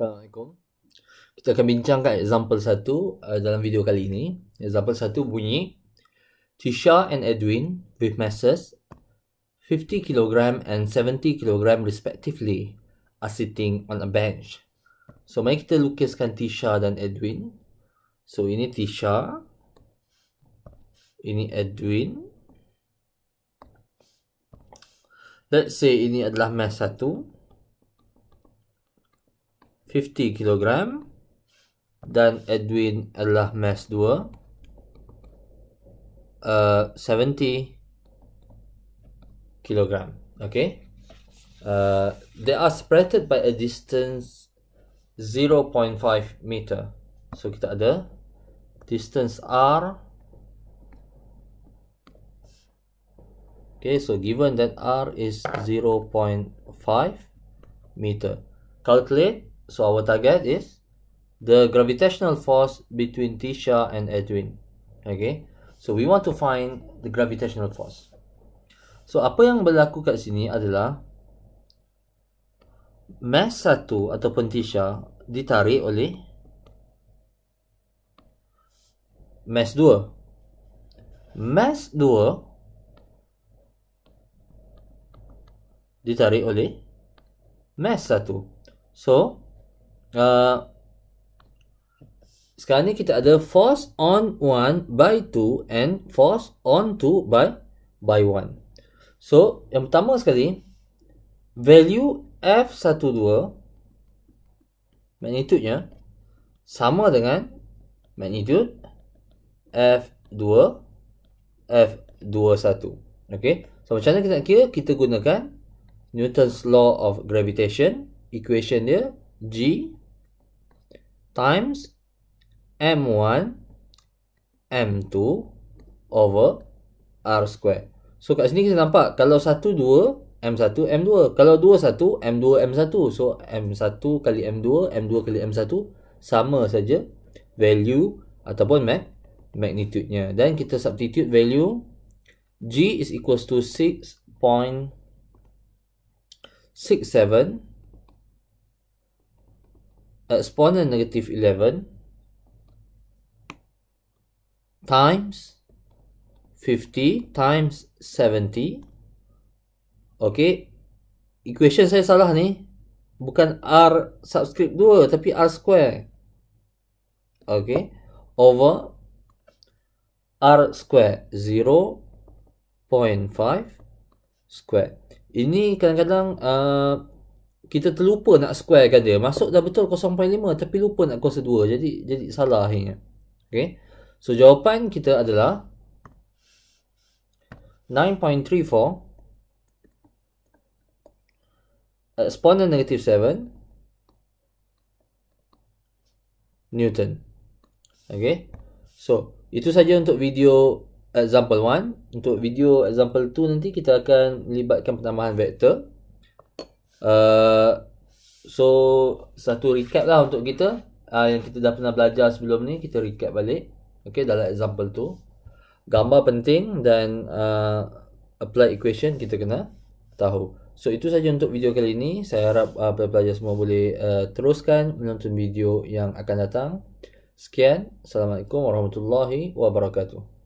Assalamualaikum. Kita akan bincangkan example satu uh, dalam video kali ini. Example satu bunyi Tisha and Edwin with masses 50 kg and 70 kg respectively are sitting on a bench. So mari kita lukiskan Tisha dan Edwin. So ini Tisha. Ini Edwin. Let's say ini adalah mass satu. 50 kg dan Edwin adalah mass 2 uh, 70 kg okay? Uh, they are separated by a distance 0.5 meter. So kita ada distance r. Okay so given that r is 0.5 meter. Calculate So our target is the gravitational force between Tisha and Edwin. Okay. So we want to find the gravitational force. So apa yang berlaku kat sini adalah mass satu ataupun Tisha ditarik oleh mass dua. Mass dua ditarik oleh mass satu. So, Uh, sekarang ni kita ada force on 1 by 2 and force on 2 by by 1. So, yang pertama sekali, value F12 magnitude-nya sama dengan magnitude F2 F21. Okay. So, macam mana kita nak kira? Kita gunakan Newton's law of gravitation. Equation dia G times M1 M2 over R square. So kat sini kita nampak kalau 1 2 M1 M2. Kalau 2 1 M2 M1. So M1 kali M2 M2 kali M1 sama saja value ataupun mag magnitude-nya. Dan kita substitute value G is equals to 6.67 exponent negative 11 times 50 times 70 okay equation saya salah ni. Bukan R subscript 2 tapi R square. Okay over R square 0.5 square. Ini kadang-kadang uh, kita terlupa nak square kan dia. Masuk dah betul 0.5 tapi lupa nak kuasa 2. Jadi jadi salah akhirnya. Okay. So jawapan kita adalah 9.34 exponent negative 7 Newton. Okay. So itu saja untuk video example 1. Untuk video example 2 nanti kita akan melibatkan penambahan vektor. Uh, so satu recap lah untuk kita. Uh, yang kita dah pernah belajar sebelum ni kita recap balik. Okay dalam example tu. Gambar penting dan uh, apply equation kita kena tahu. So itu saja untuk video kali ini saya harap uh, pelajar semua boleh uh, teruskan menonton video yang akan datang. Sekian. Assalamualaikum warahmatullahi wabarakatuh